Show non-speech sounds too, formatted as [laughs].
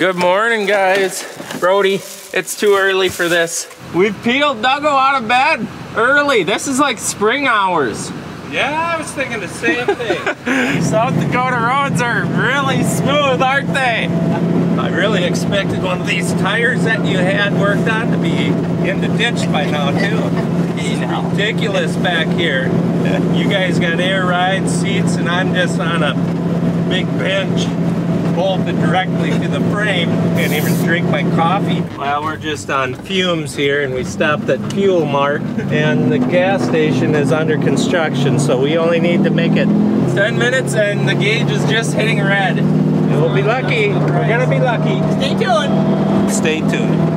Good morning, guys. Brody, it's too early for this. We've peeled Duggo out of bed early. This is like spring hours. Yeah, I was thinking the same thing. [laughs] South Dakota roads are really smooth, aren't they? I really expected one of these tires that you had worked on to be in the ditch by now, too. It's ridiculous back here. You guys got air ride seats, and I'm just on a big bench bolted directly to the frame. Can't even drink my coffee. Well, we're just on fumes here, and we stopped at Fuel Mart, and the gas station is under construction, so we only need to make it 10 minutes, and the gauge is just hitting red. We'll be lucky. We're gonna be lucky. Stay tuned. Stay tuned.